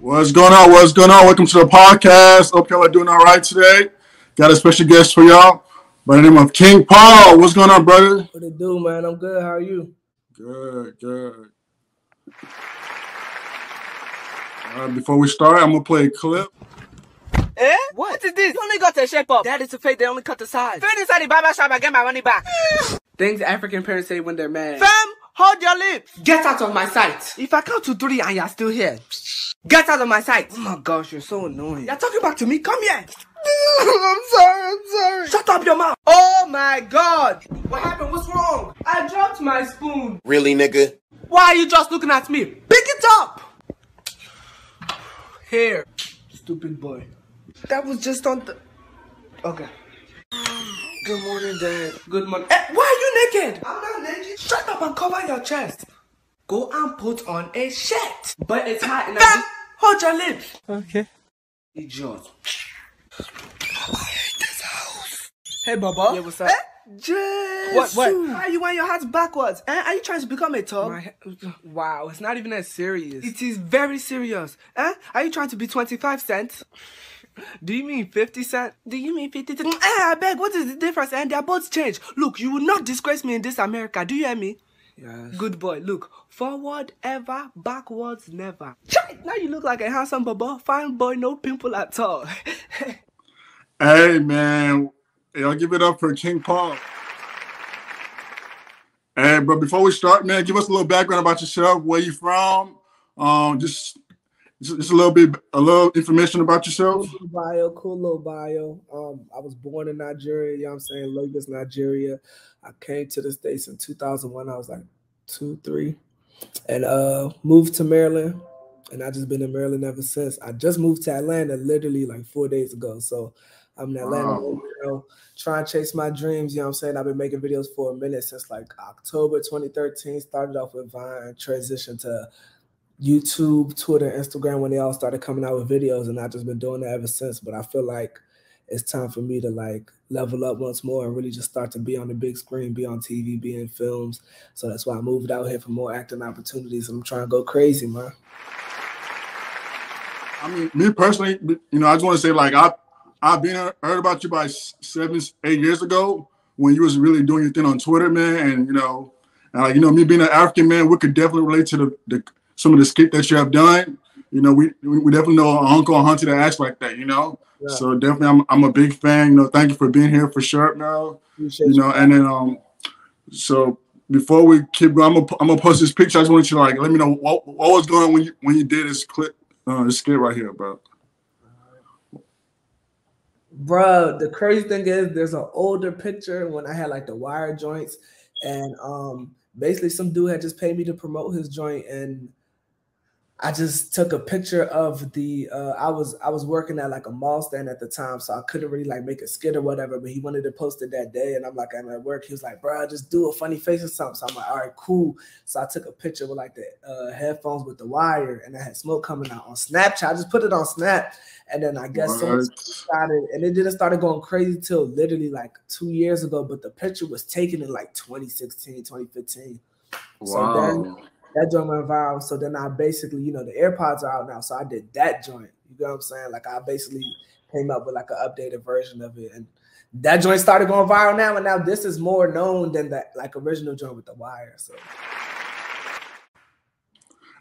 What's going on? What's going on? Welcome to the podcast. Hope y'all are doing all right today. Got a special guest for y'all by the name of King Paul. What's going on, brother? What it do, man? I'm good. How are you? Good, good. Uh, before we start, I'm gonna play a clip. Eh? What? What is this? You only got the shape up. That is a fake. They only cut the sides. Finish at the barber shop and get my money back. Things African parents say when they're mad. Fam, hold your lips. Get out of my sight. If I count to three and you're still here, get out of my sight. Oh my gosh, you're so annoying. You're talking back to me. Come here. I'm sorry, I'm sorry. Shut up your mouth. Oh my god. What happened? What's wrong? I dropped my spoon. Really, nigga? Why are you just looking at me? Pick it up. Here. Stupid boy. That was just on the. Okay. Good morning, Dad. Good morning. Eh, why are you naked? I'm not naked. Shut up and cover your chest. Go and put on a shirt. But it's hot and I Fam, just... hold your lips. Okay. Idiot. Hey, Baba. Yeah, what's up? Eh? Jesus. What, what? Why are you wearing your hats backwards? Eh? Are you trying to become a tub? My wow, it's not even that serious. It is very serious. Eh? Are you trying to be 25 cents? Do you mean 50 cent? Do you mean 50 cents? Eh, I beg, what is the difference? And they're both changed. Look, you will not disgrace me in this America. Do you hear me? Yes. Good boy. Look, forward ever, backwards never. Chai, Now you look like a handsome baba. Fine boy, no pimple at all. Hey, man, y'all give it up for King Paul. Hey, but before we start, man, give us a little background about yourself. Where you from? Um, just, just just a little bit, a little information about yourself. Cool little bio, cool little bio. Um, I was born in Nigeria, you know what I'm saying? Lagos, Nigeria. I came to the States in 2001. I was like two, three, and uh moved to Maryland. And I just been in Maryland ever since. I just moved to Atlanta literally like four days ago. So I'm in Atlanta, Wow. you know, trying to chase my dreams. You know what I'm saying? I've been making videos for a minute since like October 2013. Started off with Vine, transitioned to YouTube, Twitter, Instagram when they all started coming out with videos, and I've just been doing that ever since. But I feel like it's time for me to like level up once more and really just start to be on the big screen, be on TV, be in films. So that's why I moved out here for more acting opportunities, I'm trying to go crazy, man. I mean, me personally, you know, I just want to say, like, I I've been uh, heard about you by seven, eight years ago when you was really doing your thing on Twitter, man, and you know, like you know, me being an African man, we could definitely relate to the, the some of the skit that you have done. You know, we we definitely know an uncle and auntie that acts like that. You know, Yeah. so definitely, I'm I'm a big fan. You know, thank you for being here for sure, now. Appreciate You know, and then um, so before we keep going, I'm gonna I'm gonna post this picture. I just want you to like let me know what what was going on when you when you did this clip, uh, this skit right here, bro. Bro, the crazy thing is there's an older picture when I had like the wire joints, and um basically some dude had just paid me to promote his joint, and I just took a picture of the uh I was I was working at like a mall stand at the time, so I couldn't really like make a skit or whatever, but he wanted to post it that day, and I'm like I'm at work. He was like, bruh, just do a funny face or something. So I'm like, all right, cool. So I took a picture with like the uh, headphones with the wire, and I had smoke coming out on Snapchat. I just put it on Snap, and then I guess someone started and it didn't started going crazy till literally like two years ago but the picture was taken in like 2016 2015 So then- Wow. That joint went viral. So then i basically you know the airpods are out now. So i did that joint. You know what i'm saying? Like i basically came up with like an updated version of it. And that joint started going viral now. And now this is more known than that like original joint with the wire. So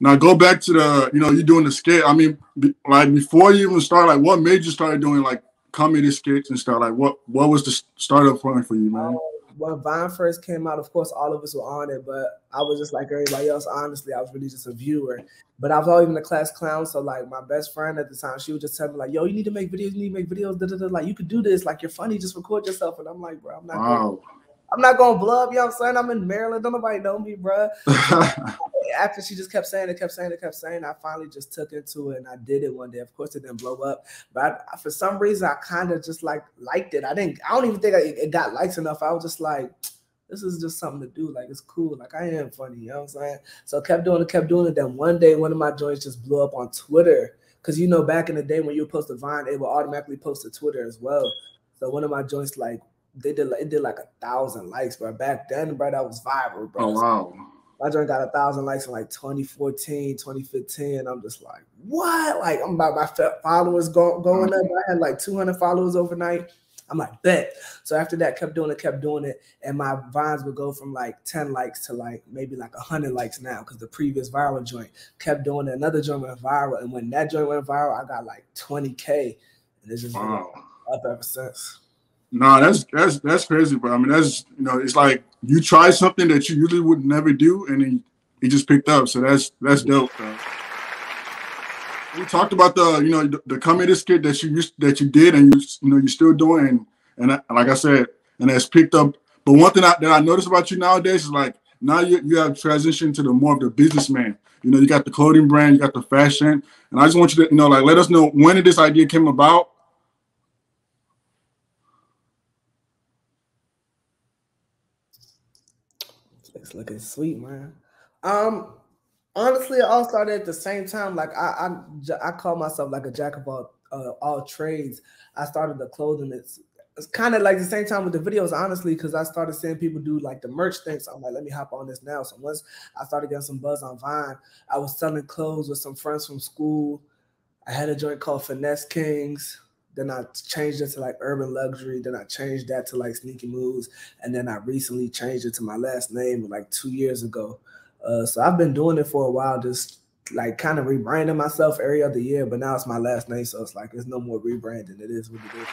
Now go back to the, you know, you doing the skit. I mean, be, like before you even start, like what made you start doing like comedy skits and stuff? Like what what was the startup point for you, man? Um, when Vine first came out, of course, all of us were on it, but I was just like everybody else. Honestly, I was really just a viewer. But I was always in the class clown, so like my best friend at the time, she would just tell me like, "Yo, you need to make videos. You need to make videos. Da, da, da. Like you could do this. Like you're funny. Just record yourself." And I'm like, "Bro, I'm not. Wow. I'm not going to blow up." You know what I'm saying? I'm in Maryland. Don't nobody know me, bro. After she just kept saying it, kept saying it, kept saying, it, I finally just took into it and I did it one day. Of course, it didn't blow up, but I, for some reason, I kind of just like liked it. I didn't. I don't even think I, it got likes enough. I was just like this is just something to do. Like it's cool. Like I am funny. You know what I'm saying? So I kept doing it, kept doing it. Then one day, one of my joints just blew up on Twitter. Cause you know, back in the day when you post a Vine, it would automatically post to Twitter as well. So one of my joints, like they did, like, it did like a thousand likes, bro. Back then, bro, that was viral, bro. oh wow. my joint got a thousand likes in like 2014, 2015. I'm just like, what? Like, I'm about my followers go, going up. I had like 200 followers overnight. I'm like, bet. So after that, kept doing it, kept doing it, and my vines would go from like 10 likes to like maybe like 100 likes now because the previous viral joint kept doing it. Another joint went viral, and when that joint went viral, I got like 20k, and it's just wow. up ever since. No, that's that's that's crazy, bro. I mean, that's you know, it's like you try something that you usually would never do, and he just picked up. So that's that's dope. Bro. We talked about the you know the, the comedy skit that you used that you did, and you you know you're still doing, and, and I, like I said, and that's picked up. But one thing I, that I notice about you nowadays is like now you you have transitioned to the more of the businessman. You know, you got the clothing brand, you got the fashion, and I just want you to you know like let us know when did this idea came about Looking sweet, man. Um, honestly, it all started at the same time. Like I, I, I call myself like a jack of all uh, all trades. I started the clothing. It's it's kind of like the same time with the videos, honestly, because I started seeing people do like the merch thing. So I'm like, let me hop on this now. So once I started getting some buzz on Vine, I was selling clothes with some friends from school. I had a joint called Finesse Kings. Then I changed it to like urban luxury. Then I changed that to like sneaky moves. And then I recently changed it to my last name like two years ago. Uh, so I've been doing it for a while, just like kind of rebranding myself every other year. But now it's my last name, so it's like it's no more rebranding. It is what it is.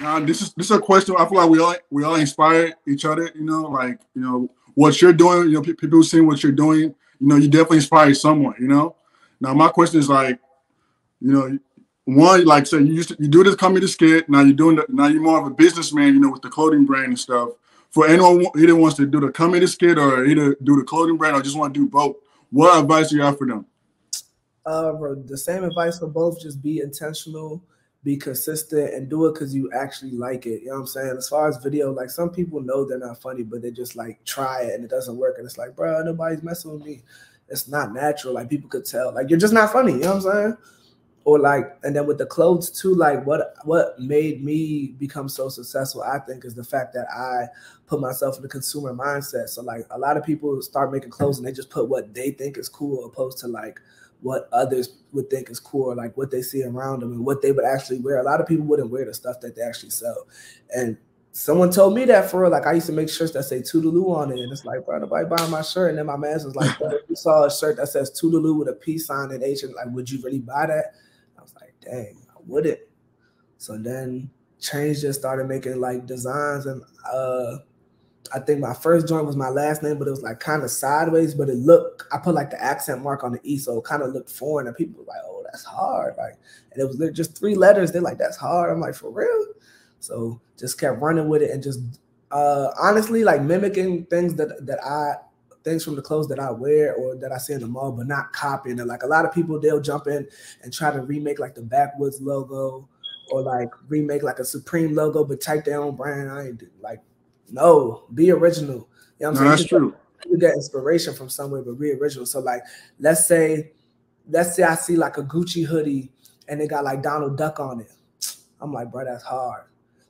Now this is this is a question. I feel like we all we all inspire each other. You know, like you know what you're doing. You know, people seeing what you're doing. You know, you definitely inspire someone. You know. Now my question is like, you know, one, like say, you used to, you do this comedy skit. Now you're doing the, now you're more of a businessman, you know, with the clothing brand and stuff. For anyone either wants to do the comedy skit or either do the clothing brand or just want to do both, what advice do you have for them? Uh, bro, the same advice for both: just be intentional, be consistent, and do it because you actually like it. You know what I'm saying? As far as video, like some people know they're not funny, but they just like try it and it doesn't work, and it's like, bro, nobody's messing with me. It's not natural. Like people could tell, like you're just not funny. You know what I'm saying? Or like and then with the clothes too like what what made me become so successful i think is the fact that i put myself in the consumer mindset so like a lot of people start making clothes and they just put what they think is cool opposed to like what others would think is cool like what they see around them and what they would actually wear a lot of people wouldn't wear the stuff that they actually sell and someone told me that for real. Like I used to make shirts that say Toodaloo on it, and it's like, bro, nobody buying my shirt. And then my man was like, if you saw a shirt that says Toodaloo with a peace sign and H, like, would you really buy that? Dang, I wouldn't. So then Change just started making like designs and uh I think my first joint was my last name, but it was like kind of sideways, but it looked I put like the accent mark on the E, so it kind of looked foreign, and people were like, Oh, that's hard. Like, and it was just three letters. They're like, that's hard. I'm like, for real? So just kept running with it and just uh honestly like mimicking things that that I things from the clothes that I wear or that I see in the mall, but not copying it. Like a lot of people, they'll jump in and try to remake like the Backwoods logo or like remake like a Supreme logo, but type their own brand. I ain't do, like, no, be original. You know what I'm no, saying? That's true. You get inspiration from somewhere, but be original. So like, let's say, let's say I see like a Gucci hoodie and it got like Donald Duck on it. I'm like, bro, that's hard.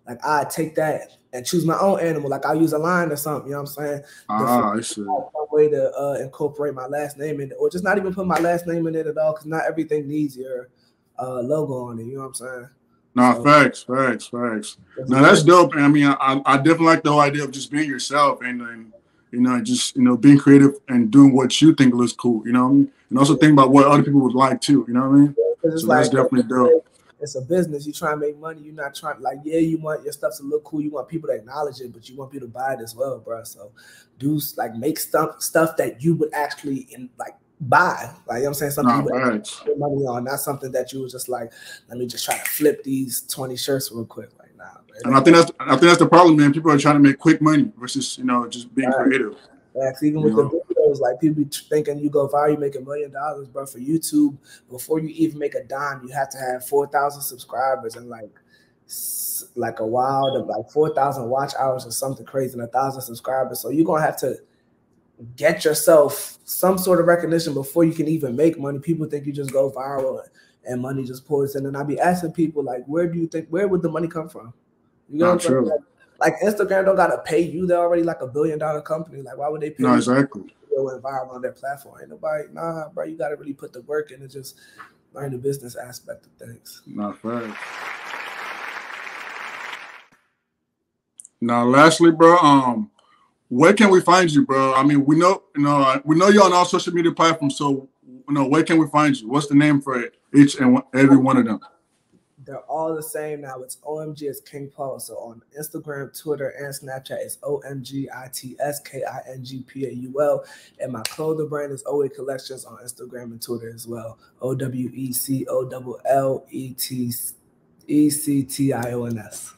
Like I take that and choose my own animal. Like I'll use a lion or something. You know what I'm saying? Ah, I see. One way to uh, incorporate my last name in it, or just not even put my last name in it at all, because not everything needs your uh, logo on it. You know what I'm saying? No, so, facts, facts, facts. No, that's dope. I mean, I, I definitely like the whole idea of just being yourself and, and you know, just you know, being creative and doing what you think looks cool. You know, and also think about what other people would like too. You know what I mean? Yeah, so like, that's definitely dope it's a business. You try to make money. You're not trying like yeah, you want your stuff to look cool. You want people to acknowledge it, but you want people to buy it as well, bro. So do like make stuff stuff that you would actually in like buy. Like you know I'm saying something you would right. money on, not something that you was just like, let me just try to flip these 20 shirts real quick. Like nah. Man. And I think that's I think that's the problem, man. People are trying to make quick money versus you know just being right. creative. Facts. Even with the videos, like people be thinking you go viral, you make a million dollars, but for YouTube, before you even make a dime, you have to have four thousand subscribers and like like a wild of like four thousand watch hours or something crazy and a thousand subscribers. So you're gonna have to get yourself some sort of recognition before you can even make money. People think you just go viral and money just pours in. And I be asking people like, where do you think where would the money come from? You know, what I'm saying? Like Instagram don't gotta pay you. They're already like a billion dollar company. Like why would they pay? No, exactly. You environment on their platform. Ain't nobody. Nah, bro. You gotta really put the work in and just learn the business aspect of things. Not fair. Now, lastly, bro, um, where can we find you, bro? I mean, we know, you know, we know you're on all social media platforms. So, you know, where can we find you? What's the name for each and every one of them? They're all the same now. It's OMG it's King Paul. So on Instagram, Twitter, and Snapchat, it's OMG I T S K I N G P A U L. And my clothing brand is OA Collections on Instagram and Twitter as well. O W E C O L L E T E C T I O N S.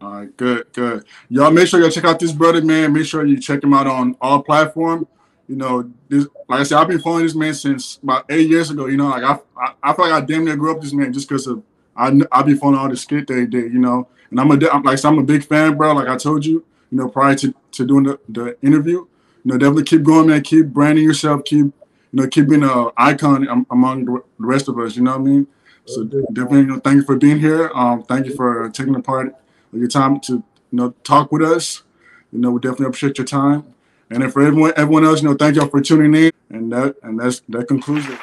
All right, good, good. Y'all make sure y'all check out this brother, man. Make sure you check him out on all platform. You know, this like I said, I've been following this man since about eight years ago. You know, like I, I, I feel like I damn near grew up this man just because of I I be following all the skit they did. You know, and I'm a I'm, like I'm a big fan, bro. Like I told you, you know, prior to, to doing the, the interview, you know, definitely keep going, man. Keep branding yourself. Keep you know, keep being an icon among the rest of us. You know what I mean? So definitely, you know, thank you for being here. Um, thank you for taking the part of your time to you know talk with us. You know, we definitely appreciate your time. And then for everyone everyone else, you know, thank y'all for tuning in. And that and that's that concludes it.